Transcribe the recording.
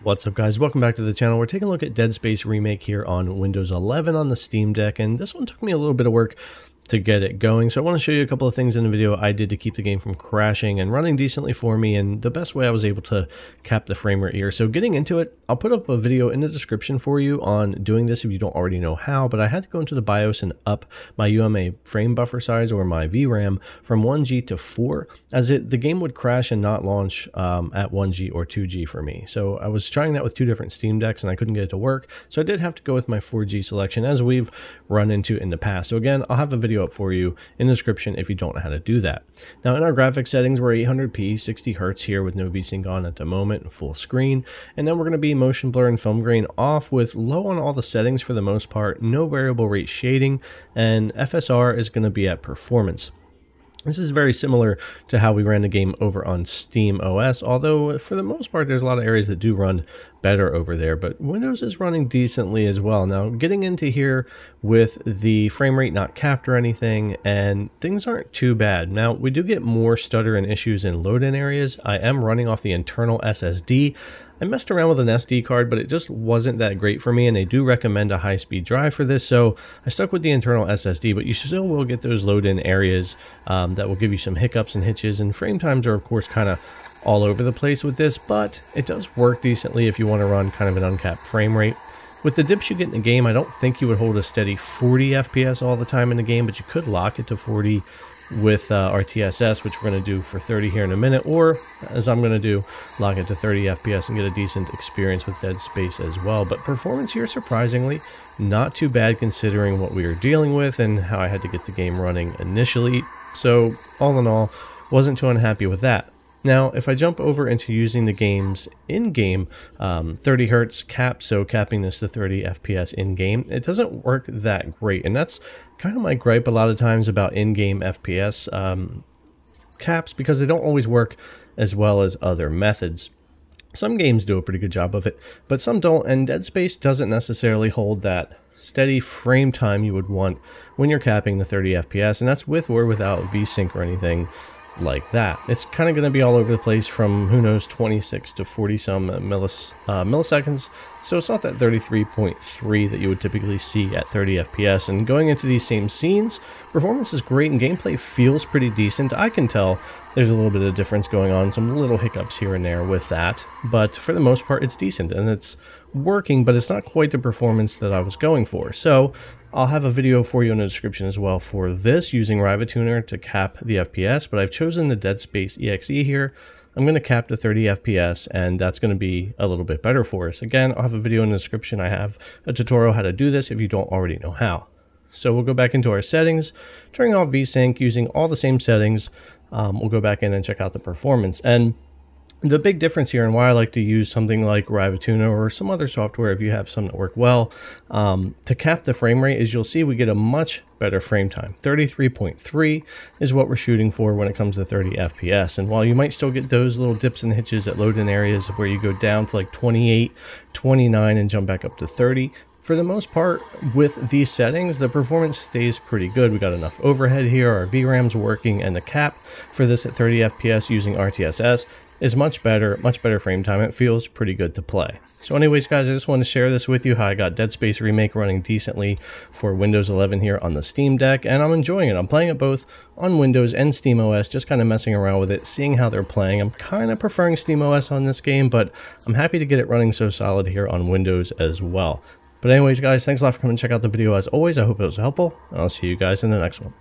What's up guys, welcome back to the channel. We're taking a look at Dead Space Remake here on Windows 11 on the Steam Deck, and this one took me a little bit of work to get it going. So I want to show you a couple of things in the video I did to keep the game from crashing and running decently for me and the best way I was able to cap the frame rate here. So getting into it, I'll put up a video in the description for you on doing this if you don't already know how, but I had to go into the BIOS and up my UMA frame buffer size or my VRAM from 1G to 4 as it the game would crash and not launch um, at 1G or 2G for me. So I was trying that with two different Steam Decks and I couldn't get it to work. So I did have to go with my 4G selection as we've run into in the past. So again, I'll have a video up for you in the description if you don't know how to do that. Now in our graphics settings, we're 800p, 60 hertz here with no VSync on at the moment, and full screen. And then we're going to be motion blur and film grain off with low on all the settings for the most part, no variable rate shading, and FSR is going to be at performance. This is very similar to how we ran the game over on Steam OS, although for the most part there's a lot of areas that do run better over there, but Windows is running decently as well. Now getting into here with the frame rate not capped or anything, and things aren't too bad. Now we do get more stutter and issues in load-in areas. I am running off the internal SSD. I messed around with an SD card, but it just wasn't that great for me, and they do recommend a high-speed drive for this, so I stuck with the internal SSD, but you still will get those load-in areas um, that will give you some hiccups and hitches, and frame times are, of course, kind of all over the place with this, but it does work decently if you want to run kind of an uncapped frame rate. With the dips you get in the game, I don't think you would hold a steady 40 FPS all the time in the game, but you could lock it to 40 with uh, RTSS, which we're going to do for 30 here in a minute, or as I'm going to do, lock it to 30 FPS and get a decent experience with Dead Space as well. But performance here, surprisingly, not too bad considering what we were dealing with and how I had to get the game running initially. So all in all, wasn't too unhappy with that. Now, if I jump over into using the game's in-game um, 30 hertz cap, so capping this to 30 FPS in-game, it doesn't work that great. And that's kind of my gripe a lot of times about in-game FPS um, caps because they don't always work as well as other methods. Some games do a pretty good job of it, but some don't, and Dead Space doesn't necessarily hold that steady frame time you would want when you're capping the 30 FPS, and that's with or without VSync or anything like that. It's kind of going to be all over the place from, who knows, 26 to 40 some millis, uh, milliseconds. So it's not that 33.3 that you would typically see at 30 FPS. And going into these same scenes, performance is great and gameplay feels pretty decent. I can tell there's a little bit of difference going on, some little hiccups here and there with that. But for the most part, it's decent and it's working, but it's not quite the performance that I was going for. So I'll have a video for you in the description as well for this using Rivatuner to cap the FPS, but I've chosen the Dead Space EXE here. I'm going to cap to 30 FPS and that's going to be a little bit better for us. Again, I'll have a video in the description. I have a tutorial how to do this if you don't already know how. So we'll go back into our settings, turning off VSync using all the same settings. Um, we'll go back in and check out the performance. And the big difference here and why I like to use something like Rivatuner or some other software if you have some that work well um, to cap the frame rate is you'll see we get a much better frame time. 33.3 is what we're shooting for when it comes to 30 FPS. And while you might still get those little dips and hitches at load-in areas where you go down to like 28, 29 and jump back up to 30, for the most part, with these settings, the performance stays pretty good. We got enough overhead here, our VRAM's working, and the cap for this at 30 FPS using RTSS is much better, much better frame time. It feels pretty good to play. So anyways, guys, I just want to share this with you, how I got Dead Space Remake running decently for Windows 11 here on the Steam Deck, and I'm enjoying it. I'm playing it both on Windows and Steam OS, just kind of messing around with it, seeing how they're playing. I'm kind of preferring Steam OS on this game, but I'm happy to get it running so solid here on Windows as well. But anyways, guys, thanks a lot for coming to check out the video as always. I hope it was helpful, and I'll see you guys in the next one.